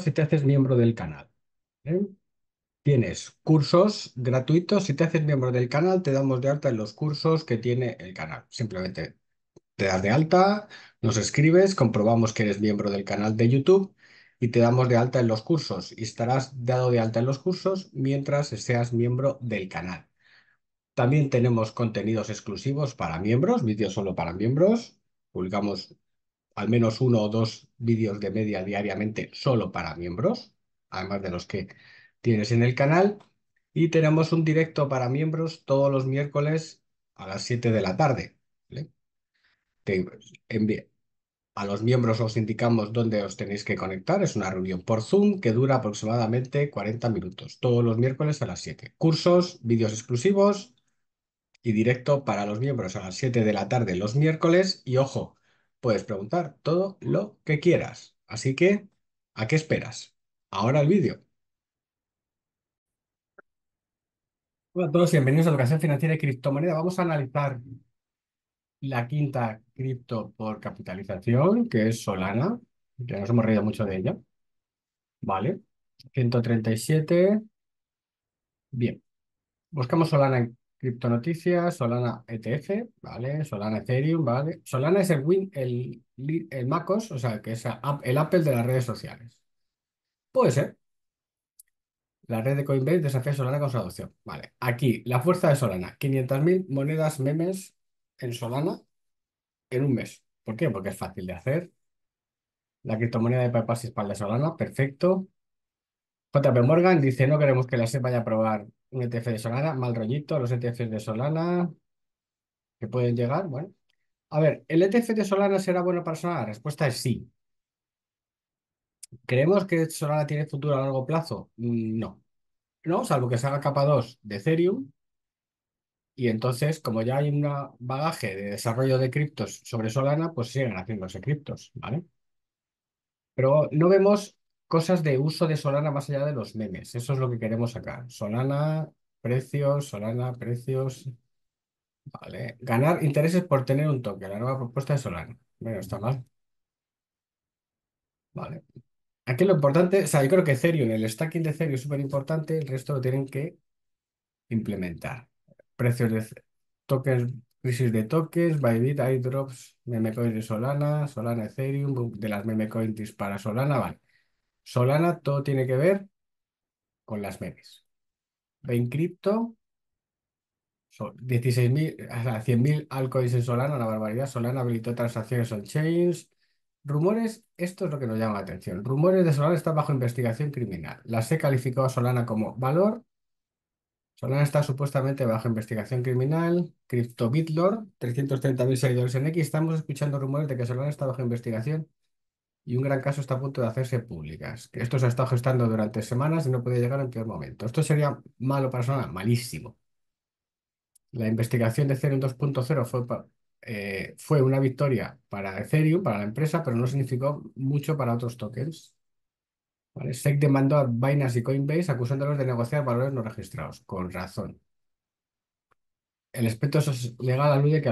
si te haces miembro del canal. ¿eh? Tienes cursos gratuitos. Si te haces miembro del canal, te damos de alta en los cursos que tiene el canal. Simplemente te das de alta, nos escribes, comprobamos que eres miembro del canal de YouTube y te damos de alta en los cursos. Y estarás dado de alta en los cursos mientras seas miembro del canal. También tenemos contenidos exclusivos para miembros, vídeos solo para miembros. Publicamos al menos uno o dos vídeos de media diariamente solo para miembros, además de los que tienes en el canal. Y tenemos un directo para miembros todos los miércoles a las 7 de la tarde. a los miembros os indicamos dónde os tenéis que conectar. Es una reunión por Zoom que dura aproximadamente 40 minutos, todos los miércoles a las 7. Cursos, vídeos exclusivos y directo para los miembros a las 7 de la tarde los miércoles. Y ojo, puedes preguntar todo lo que quieras. Así que, ¿a qué esperas? Ahora el vídeo. Hola a todos, bienvenidos a Educación Financiera y Criptomoneda. Vamos a analizar la quinta cripto por capitalización, que es Solana, que nos hemos reído mucho de ella. Vale, 137. Bien, buscamos Solana en criptonoticias, Solana ETF, ¿vale? Solana Ethereum, ¿vale? Solana es el, win, el, el MacOS, o sea, que es el Apple de las redes sociales. Puede ser. La red de Coinbase desafía Solana con su adopción. Vale, aquí la fuerza de Solana, 500.000 monedas memes en Solana en un mes. ¿Por qué? Porque es fácil de hacer. La criptomoneda de PayPal se espalda Solana, perfecto. JP Morgan dice, no queremos que la SEP vaya a probar un ETF de Solana, mal rollito, los ETFs de Solana que pueden llegar, bueno. A ver, ¿el ETF de Solana será bueno para Solana? La respuesta es sí. ¿Creemos que Solana tiene futuro a largo plazo? Mm, no. No, salvo que se haga capa 2 de Ethereum. Y entonces, como ya hay un bagaje de desarrollo de criptos sobre Solana, pues siguen haciéndose criptos, ¿vale? Pero no vemos cosas de uso de Solana más allá de los memes. Eso es lo que queremos sacar. Solana, precios, Solana, precios. Vale. Ganar intereses por tener un toque. La nueva propuesta de Solana. Bueno, está mal. Vale. Aquí lo importante, o sea, yo creo que Ethereum, el stacking de Ethereum es súper importante, el resto lo tienen que implementar. Precios de tokens, crisis de tokens, Bybit, iDrops, memecoins de Solana, Solana Ethereum, de las memecoins para Solana, vale. Solana todo tiene que ver con las memes. Ven cripto, 16.000, o sea, 100.000 altcoins en Solana, una barbaridad. Solana habilitó transacciones on-chains. Rumores, esto es lo que nos llama la atención. Rumores de Solana está bajo investigación criminal. La SEC calificó a Solana como valor. Solana está supuestamente bajo investigación criminal. CryptoBitlord, 330.000 seguidores en X. Estamos escuchando rumores de que Solana está bajo investigación y un gran caso está a punto de hacerse públicas. Esto se ha estado gestando durante semanas y no puede llegar en peor momento. Esto sería malo para Solana, malísimo. La investigación de Ethereum 2.0 fue, eh, fue una victoria para Ethereum, para la empresa, pero no significó mucho para otros tokens. ¿Vale? SEC demandó a Binance y Coinbase acusándolos de negociar valores no registrados, con razón. El aspecto legal alude que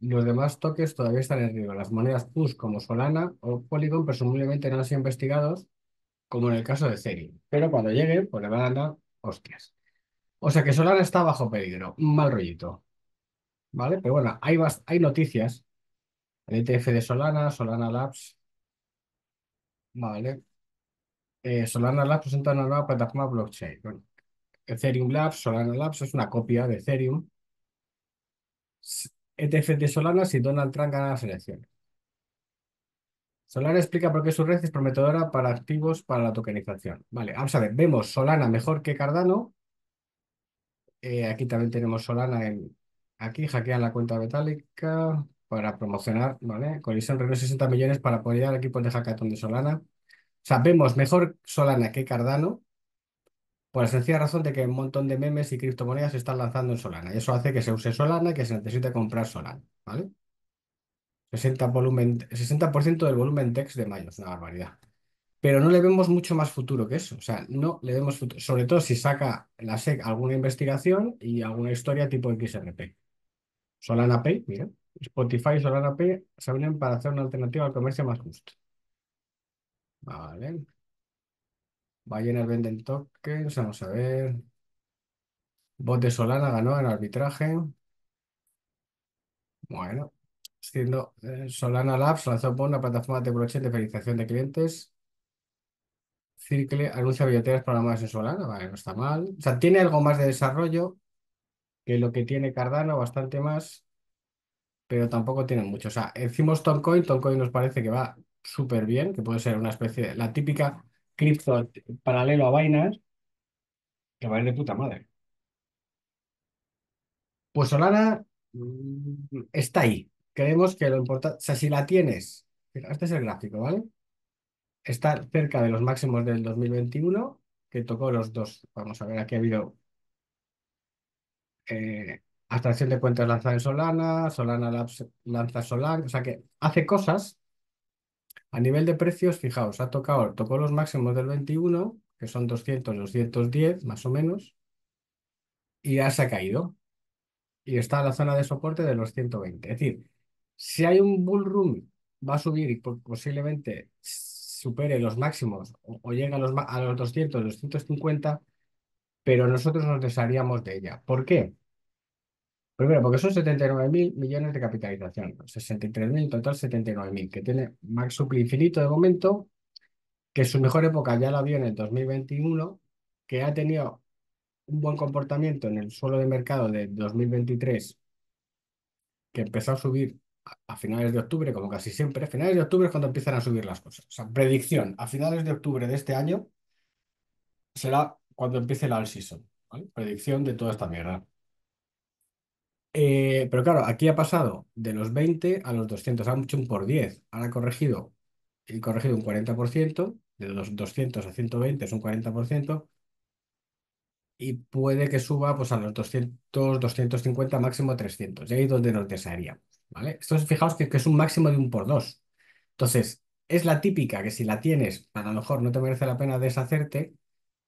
los demás tokens todavía están en riesgo. Las monedas PUS como Solana o Polygon presumiblemente no han sido investigados, como en el caso de Ethereum. Pero cuando lleguen, pues le van a dar hostias. O sea que Solana está bajo peligro, un mal rollito. ¿Vale? Pero bueno, hay, hay noticias. El ETF de Solana, Solana Labs. Vale. Eh, Solana Labs presenta una nueva plataforma blockchain. Ethereum Labs, Solana Labs es una copia de Ethereum. ETF de Solana si Donald Trump gana las elecciones. Solana explica por qué su red es prometedora para activos para la tokenización. Vale, vamos a ver, vemos Solana mejor que Cardano eh, aquí también tenemos Solana en... Aquí hackean la cuenta metálica para promocionar, ¿vale? Colisión reunió 60 millones para apoyar al equipo de hackathon de Solana. O sea, vemos mejor Solana que Cardano por la sencilla razón de que un montón de memes y criptomonedas se están lanzando en Solana. Y eso hace que se use Solana y que se necesite comprar Solana, ¿vale? 60%, volumen, 60 del volumen DEX de mayo, es una barbaridad pero no le vemos mucho más futuro que eso. O sea, no le vemos futuro, sobre todo si saca la SEC alguna investigación y alguna historia tipo XRP. Solana Pay, mira, Spotify y Solana Pay se unen para hacer una alternativa al comercio más justo. Vale. Ballenas venden tokens. Vamos a ver. Bot de Solana ganó en arbitraje. Bueno, siendo eh, Solana Labs lanzó por una plataforma de blockchain de verificación de clientes. Circle anuncia billeteras programadas en Solana. Vale, no está mal. O sea, tiene algo más de desarrollo que lo que tiene Cardano, bastante más, pero tampoco tiene mucho. O sea, decimos Toncoin, Toncoin nos parece que va súper bien, que puede ser una especie de la típica cripto paralelo a Binance, que va a ir de puta madre. Pues Solana mm, está ahí. Creemos que lo importante, o sea, si la tienes, este es el gráfico, ¿vale? Está cerca de los máximos del 2021, que tocó los dos. Vamos a ver, aquí ha habido eh, abstracción de cuentas lanzada en Solana, Solana Labs lanza Solana, o sea que hace cosas. A nivel de precios, fijaos, ha tocado, tocó los máximos del 21, que son 200, 210 más o menos, y ya se ha caído. Y está en la zona de soporte de los 120. Es decir, si hay un bull run, va a subir y posiblemente supere los máximos o, o llegue a los, a los 200, 250, pero nosotros nos desharíamos de ella. ¿Por qué? Primero, porque son 79 mil millones de capitalización, 63.000, total 79.000, que tiene max supply infinito de momento, que su mejor época ya la vio en el 2021, que ha tenido un buen comportamiento en el suelo de mercado de 2023, que empezó a subir a, finales de octubre, como casi siempre. A finales de octubre es cuando empiezan a subir las cosas. O sea, predicción, a finales de octubre de este año será cuando empiece la all season. Predicción de toda esta mierda. Eh, pero claro, aquí ha pasado de los 20 a los 200, ha hecho un por 10. Ahora ha corregido, y corregido un 40%, de los 200 a 120 es un 40%, y puede que suba pues, a los 200, 250, máximo 300. Y ahí es donde nos desearíamos. Esto es, fijaos que, que es un máximo de un por 2. Entonces, es la típica que si la tienes, a lo mejor no te merece la pena deshacerte,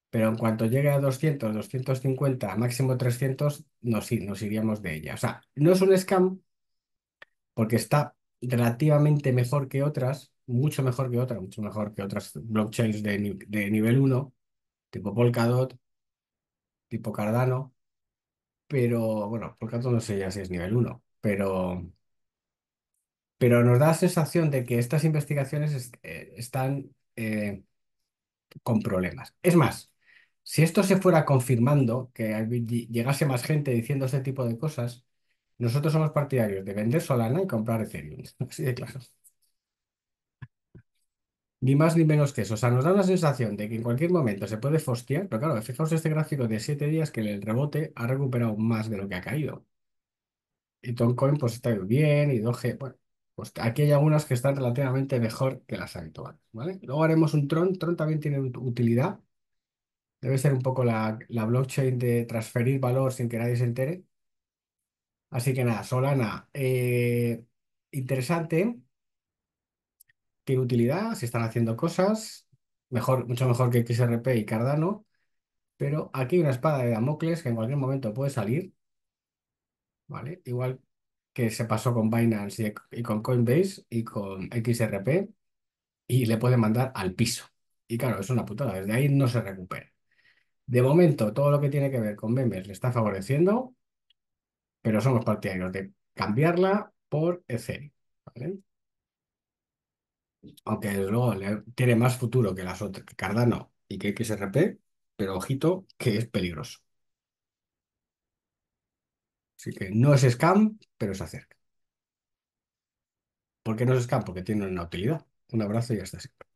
pero en cuanto llegue a 200, 250, máximo 300, nos, iríamos de ella. O sea, no es un scam porque está relativamente mejor que otras, mucho mejor que otras, mucho mejor que otras blockchains de, de nivel 1, tipo Polkadot, tipo Cardano, pero bueno, Polkadot no sé ya si es nivel 1, pero, pero nos da la sensación de que estas investigaciones eh, están eh, con problemas. Es más, si esto se fuera confirmando, que llegase más gente diciendo ese tipo de cosas, nosotros somos partidarios de vender Solana y comprar Ethereum. Así de claro. Ni más ni menos que eso. O sea, nos da la sensación de que en cualquier momento se puede fostear, pero claro, fijaos este gráfico de 7 días que el rebote ha recuperado más de lo que ha caído. Y Toncoin pues está bien y Doge, bueno, pues aquí hay algunas que están relativamente mejor que las habituales, ¿vale? Luego haremos un Tron. Tron también tiene utilidad. Debe ser un poco la, blockchain de transferir valor sin que nadie se entere. Así que nada, Solana, eh, interesante, tiene utilidad, se están haciendo cosas, mejor, mucho mejor que XRP y Cardano, pero aquí una espada de Damocles que en cualquier momento puede salir, ¿vale? Igual que se pasó con Binance y, con Coinbase y con XRP, y le puede mandar al piso. Y claro, es una putada, desde ahí no se recupera. De momento, todo lo que tiene que ver con memes le está favoreciendo, pero somos partidarios de cambiarla por Ethereum. Aunque desde luego tiene más futuro que las otras, que Cardano y que XRP, pero ojito que es peligroso. Así que no es scam, pero se acerca. ¿Por qué no es scam? Porque tiene una utilidad. Un abrazo y hasta siempre.